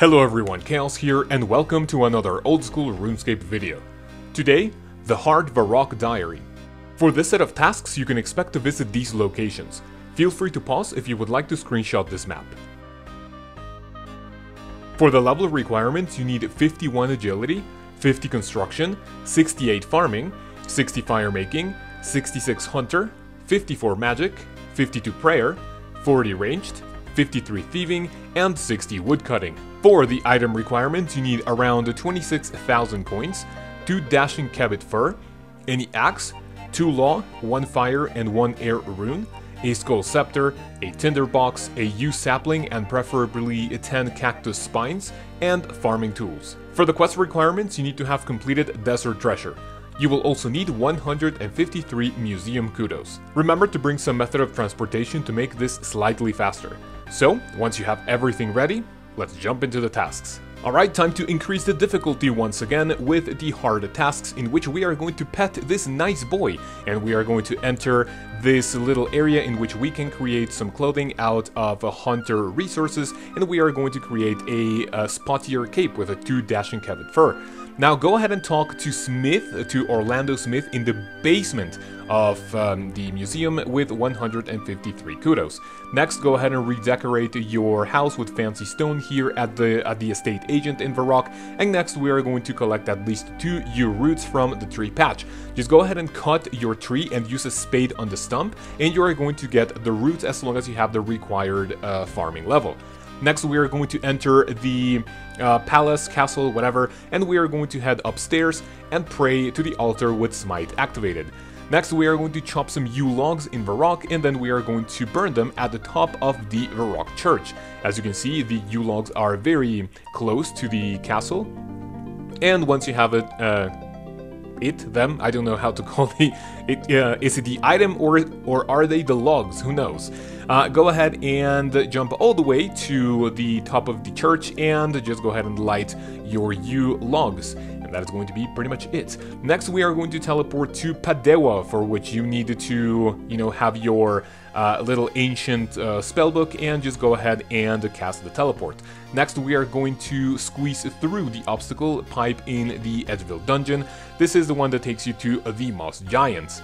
Hello everyone, Kaoz here, and welcome to another old school RuneScape video. Today, the Hard Varrock Diary. For this set of tasks, you can expect to visit these locations. Feel free to pause if you would like to screenshot this map. For the level requirements, you need 51 agility, 50 construction, 68 farming, 60 fire making, 66 hunter, 54 magic, 52 prayer, 40 ranged, 53 thieving, and 60 woodcutting. For the item requirements, you need around 26,000 coins, 2 dashing kebbit fur, any axe, 2 law, 1 fire and 1 air rune, a skull scepter, a tinderbox, a yew sapling and preferably 10 cactus spines, and farming tools. For the quest requirements, you need to have completed Desert Treasure. You will also need 153 museum kudos. Remember to bring some method of transportation to make this slightly faster. So, once you have everything ready, let's jump into the tasks. Alright, time to increase the difficulty once again with the hard tasks in which we are going to pet this nice boy and we are going to enter this little area in which we can create some clothing out of hunter resources and we are going to create a, a spottier cape with a two dashing kebbit fur. Now go ahead and talk to Smith, to Orlando Smith in the basement of um, the museum with 153 kudos. Next, go ahead and redecorate your house with fancy stone here at the at the estate agent in Varrock. And next, we are going to collect at least two yew roots from the tree patch. Just go ahead and cut your tree and use a spade on the stump, and you are going to get the roots as long as you have the required uh, farming level. Next, we are going to enter the uh, palace, castle, whatever, and we are going to head upstairs and pray to the altar with Smite activated. Next, we are going to chop some yew logs in Varrock, and then we are going to burn them at the top of the Varrock church. As you can see, the yew logs are very close to the castle, and once you have it, uh, it, them, I don't know how to call the, it, uh, is it the item or, or are they the logs, who knows. Uh, go ahead and jump all the way to the top of the church and just go ahead and light your yew logs And that is going to be pretty much it. Next, we are going to teleport to Paddewwa, for which you need to, you know, have your uh, little ancient uh, spellbook and just go ahead and cast the teleport. Next, we are going to squeeze through the obstacle pipe in the Edgeville dungeon. This is the one that takes you to the Moss Giants.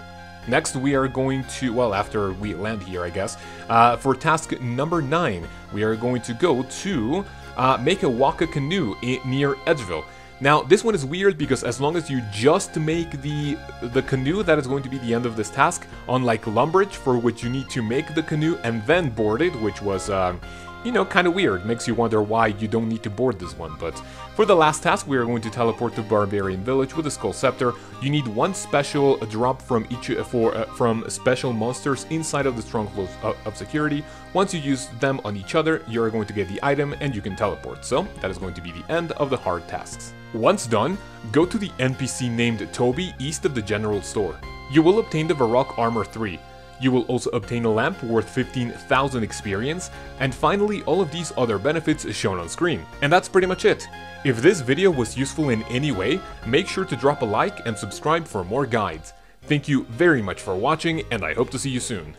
Next, we are going to, well, after we land here, I guess, uh, for task number 9, we are going to go to uh, make a Waka canoe near Edgeville. Now, this one is weird because as long as you just make the the canoe, that is going to be the end of this task, unlike Lumbridge, for which you need to make the canoe and then board it, which was, uh, you know, kind of weird. Makes you wonder why you don't need to board this one. But for the last task, we are going to teleport to Barbarian Village with a Skull Scepter. You need one special drop from each uh, for uh, from special monsters inside of the Stronghold of, of Security. Once you use them on each other, you are going to get the item and you can teleport. So that is going to be the end of the hard tasks. Once done, go to the NPC named Toby east of the general store. You will obtain the Varrock Armor 3. You will also obtain a lamp worth 15,000 experience, and finally all of these other benefits shown on screen. And that's pretty much it. If this video was useful in any way, make sure to drop a like and subscribe for more guides. Thank you very much for watching, and I hope to see you soon.